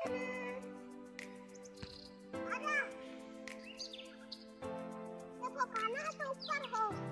देखो खाना तो ऊपर हो।